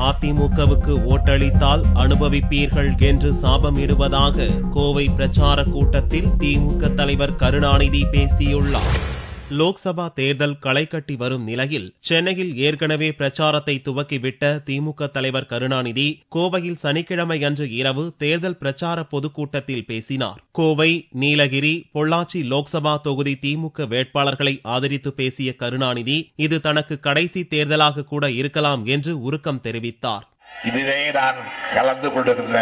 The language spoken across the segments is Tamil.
அதிமுகவுக்கு ஓட்டளித்தால் அனுபவிப்பீர்கள் என்று சாபமிடுவதாக கோவை பிரச்சார கூட்டத்தில் திமுக தலைவர் கருணாநிதி பேசியுள்ளார். லோக்சபா தேர்தல் களை கட்டி வரும் நிலையில் சென்னையில் ஏற்கனவே பிரச்சாரத்தை துவக்கிவிட்ட திமுக தலைவர் கருணாநிதி கோவையில் சனிக்கிழமை அன்று இரவு தேர்தல் பிரச்சார பொதுக்கூட்டத்தில் பேசினார். கோவை நீலகிரி பொள்ளாச்சி லோக்சபா தொகுதி திமுக வேட்பாளர்களை ஆதரித்து பேசிய கருணாநிதி இது தனக்கு கடைசி தேர்தலாக கூட இருக்கலாம் என்று உருக்கம் தெரிவித்தார். இதிலே நான் கலந்து கொண்டிருந்த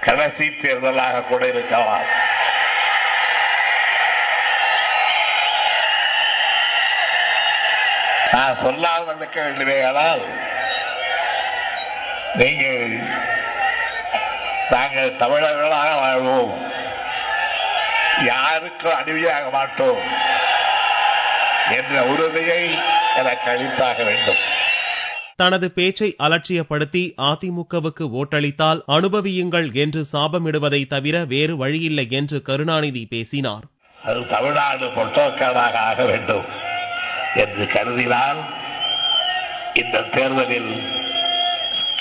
கடைசி தேர்தலாக கூட இருக்கலாம். நான் சொல்லாமல் இருக்க வேண்டுமேயானால் நீங்கள் நாங்கள் தமிழர்களாக வாழ்வோம். யாருக்கும் அடிமையாக மாட்டோம் என்ற உறுதியை எனக்கு அளித்தாக வேண்டும். தனது பேச்சை அலட்சியப்படுத்தி அதிமுகவுக்கு ஓட்டளித்தால் அனுபவியுங்கள் என்று சாபமிடுவதை தவிர வேறு வழியில்லை என்று கருணாநிதி பேசினார். அது தமிழ்நாடு பொட்டோக்காடாக ஆக வேண்டும். என்று கருதினால் இந்த தேர்தலில்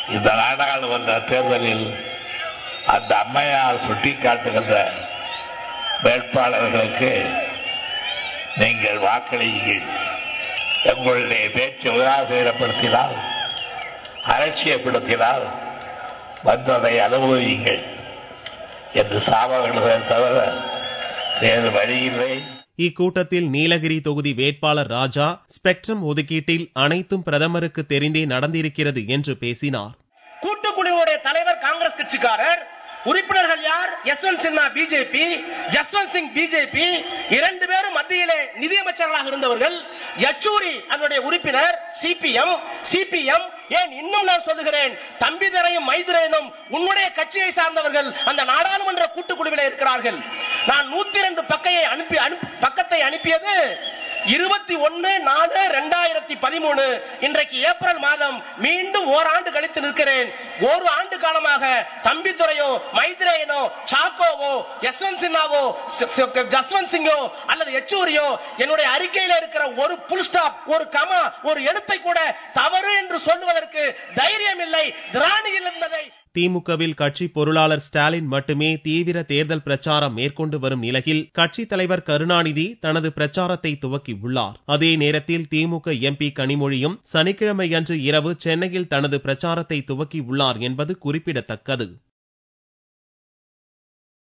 இந்த நாடாளுமன்ற தேர்தலில் அந்த அம்மையார் சுட்டிக்காட்டுகின்ற வேட்பாளர்களுக்கு நீங்கள் வாக்களியுங்கள். எங்களுடைய பேச்சு உதாசீனப்படுத்தினால் அலட்சியப்படுத்தினால் வந்ததை அனுபவியுங்கள். என்று சாபமிடுவதை தவிர வேறு வழியில்லை. இக்கூட்டத்தில் நீலகிரி தொகுதி வேட்பாளர் ராஜா ஸ்பெக்ட்ரம் ஒதுக்கீட்டில் அனைத்தும் பிரதமருக்கு தெரிந்தே நடந்திருக்கிறது என்று பேசினார். கூட்டுக்குழுவுடைய தலைவர் காங்கிரஸ் கட்சிக்காரர் உறுப்பினர்கள் யார்? யஸ்வந்த் சின்ஹா பிஜேபி ஜஸ்வந்த் சிங் பிஜேபி இரண்டு பேரும் மத்தியிலே நிதியமைச்சர்களாக இருந்தவர்கள் யச்சூரி அதனுடைய உறுப்பினர் சிபிஎம் சிபிஎம் ஏன் இன்னும் நான் சொல்லுகிறேன் தம்பிதரையும் மைதுரையனும் உன்னுடைய கட்சியை சார்ந்தவர்கள் அந்த நாடாளுமன்ற கூட்டுக்குழுவில் இருக்கிறார்கள். நான் நூத்தி இரண்டு பக்கையை அனுப்பி அனுப்பி பக்கத்தை அனுப்பியது இருபத்தி ஒன்னு நாலு ரெண்டாயிரத்தி பதிமூணு. இன்றைக்கு ஏப்ரல் மாதம் மீண்டும் ஓராண்டு கழித்து நிற்கிறேன். ஒரு ஆண்டு காலமாக தம்பித்துறையோ மைத்ரேயனோ சாக்கோவோ யஸ்வந்த் சின்னாவோ ஜஸ்வந்த் சிங்கோ அல்லது எச்சூரியோ என்னுடைய அறிக்கையில இருக்கிற ஒரு புல் ஸ்டாப் ஒரு கமா ஒரு எழுத்தை கூட தவறு என்று சொல்லுவதற்கு தைரியம் இல்லை திராணியில் இருந்ததை திமுகவில் கட்சி பொருளாளர் ஸ்டாலின் மட்டுமே தீவிர தேர்தல் பிரச்சாரம் மேற்கொண்டு வரும் நிலையில் கட்சித் தலைவர் கருணாநிதி தனது பிரச்சாரத்தை துவக்கியுள்ளார் அதே நேரத்தில் திமுக எம்பி கனிமொழியும் சனிக்கிழமையன்று இரவு சென்னையில் தனது பிரச்சாரத்தை துவக்கியுள்ளார் என்பது குறிப்பிடத்தக்கது.